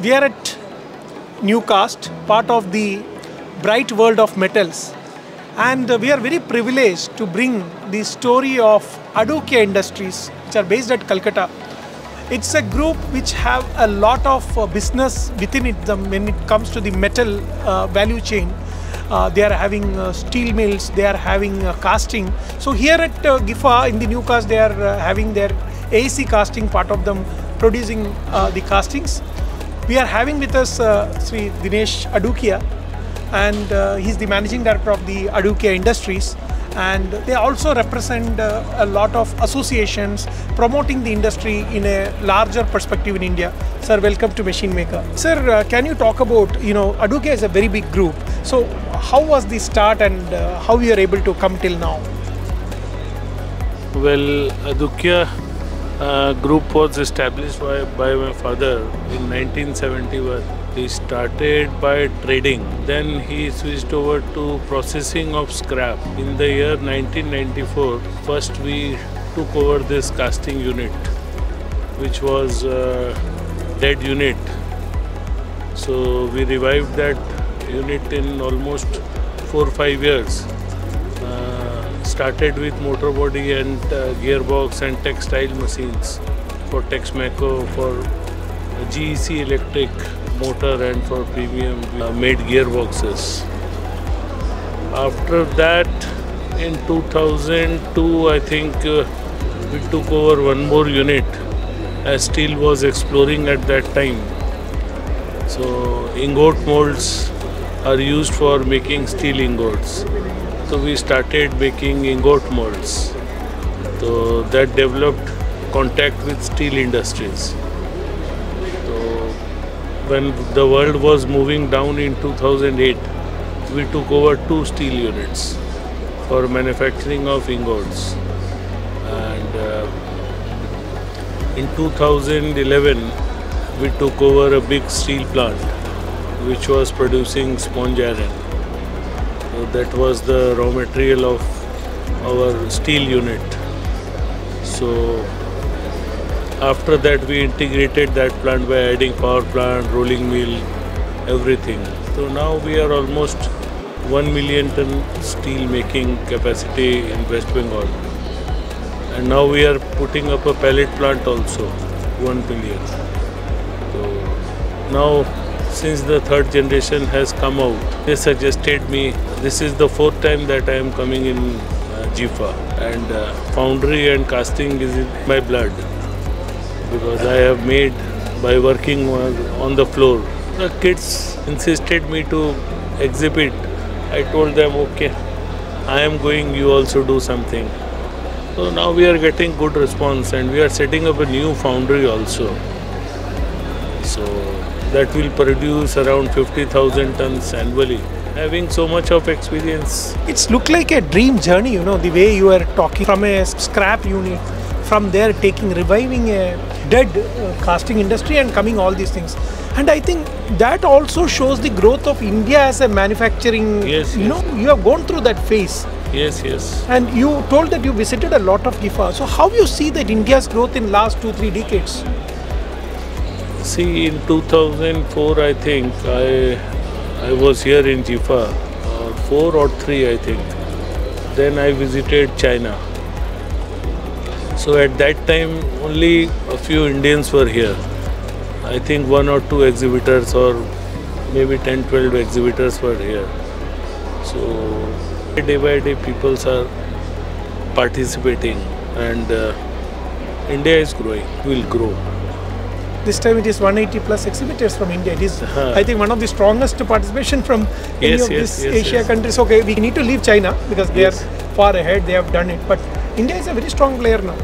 We are at Newcast, part of the bright world of metals. And we are very privileged to bring the story of Adukia Industries, which are based at Calcutta. It's a group which have a lot of uh, business within it when it comes to the metal uh, value chain. Uh, they are having uh, steel mills, they are having uh, casting. So here at uh, Gifa in the Newcast, they are having their AC casting, part of them producing the castings. We are having with us uh, Sri Dinesh Adukia, and uh, he's the managing director of the Adukia Industries. And they also represent uh, a lot of associations promoting the industry in a larger perspective in India. Sir, welcome to Machine Maker. Sir, uh, can you talk about, you know, Adukia is a very big group. So, how was the start and uh, how you are able to come till now? Well, Adukia group was established by, by my father in 1971. He started by trading, then he switched over to processing of scrap. In the year 1994, first we took over this casting unit, which was dead unit. So we revived that unit in almost four or five years. Started with motor body and uh, gearbox and textile machines for Texmaco, for GEC electric motor and for premium uh, made gearboxes. After that, in 2002, I think uh, we took over one more unit as steel was exploring at that time. So ingot molds are used for making steel ingots. So we started making ingot molds. So that developed contact with steel industries. So when the world was moving down in 2008, we took over two steel units for manufacturing of ingots. And uh, in 2011, we took over a big steel plant which was producing sponge iron. So that was the raw material of our steel unit. So after that we integrated that plant by adding power plant, rolling mill, everything. So now we are almost 1 million ton steel making capacity in West Bengal. And now we are putting up a pellet plant also, 1 million. So now since the third generation has come out, they suggested me this is the fourth time that I am coming in uh, GIFA and uh, foundry and casting is in my blood because I have made by working on the floor. The kids insisted me to exhibit. I told them, okay, I am going, you also do something. So now we are getting good response and we are setting up a new foundry also. So that will produce around 50,000 tons annually. Having so much of experience, It's looked like a dream journey, you know, the way you are talking from a scrap unit, from there taking, reviving a dead uh, casting industry and coming all these things. And I think that also shows the growth of India as a manufacturing. Yes, you yes. know, you have gone through that phase. yes, yes. And you told that you visited a lot of GIFA. So how you see that India's growth in last two, three decades? See, in 2004, I think I I was here in GIFA, or four or three, I think. Then I visited China. So at that time, only a few Indians were here. I think one or two exhibitors, or maybe 10, 12 exhibitors were here. So day by day, people are participating, and uh, India is growing. Will grow. This time it is 180 plus exhibitors from India. It is, Uh-huh. I think, one of the strongest participation from any Yes, of yes, these yes, Asia countries. Okay, we need to leave China because they are far ahead. They have done it, but India is a very strong player now.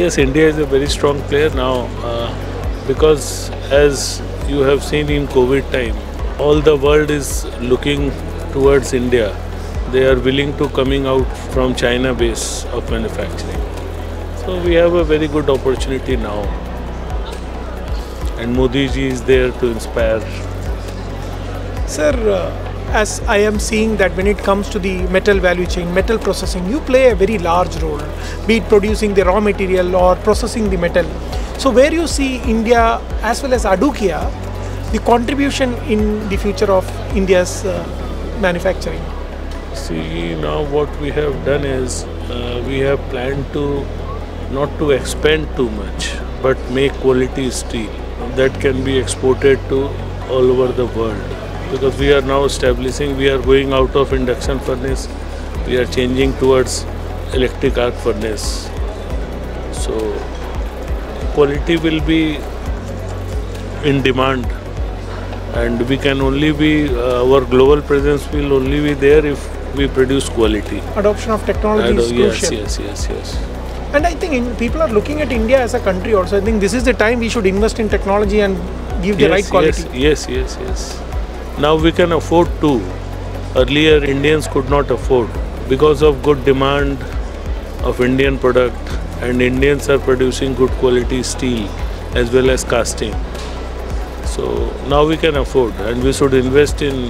Yes, India is a very strong player now uh, because, as you have seen in COVID time, all the world is looking towards India. They are willing to coming out from China base of manufacturing. So we have a very good opportunity now. And Modi ji is there to inspire. Sir, uh, as I am seeing that when it comes to the metal value chain, metal processing, you play a very large role, be it producing the raw material or processing the metal. So, where you see India as well as Adukia the contribution in the future of India's uh, manufacturing? See, now what we have done is uh, we have planned to not to expand too much, but make quality steel that can be exported to all over the world. Because we are now establishing, we are going out of induction furnace, we are changing towards electric arc furnace. So, quality will be in demand and we can only be uh, our global presence will only be there if we produce quality Adoption of technology And, is yes crucial. yes yes yes And I think in, people are looking at India as a country also. I think this is the time we should invest in technology and give the right quality. yes yes yes yes now we can afford to earlier indians could not afford because of good demand of indian product and indians are producing good quality steel as well as casting so now we can afford and we should invest in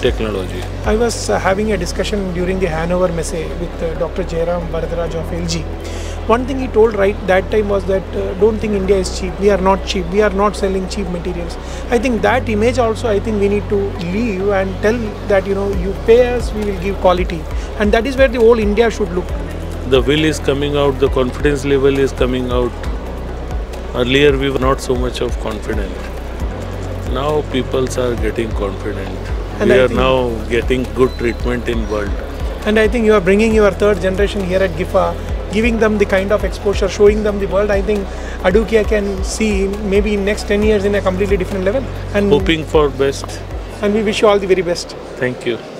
technology I was uh, having a discussion during the Hanover Messe with uh, Dr. Jairam Varadaraj of ELGi. One thing he told right that time was that uh, don't think India is cheap. We are not cheap. We are not selling cheap materials. I think that image also I think we need to leave and tell that you know you pay us, we will give quality, and that is where the whole India should look. the will is coming out the confidence level is coming out earlier we were not so much of confident now peoples are getting confident And we I are now getting good treatment in world And I think you are bringing your third generation here at GIFA, giving them the kind of exposure, showing them the world. I think Adukia can see maybe in next 10 years in a completely different level. And, hoping for best and we wish you all the very best. thank you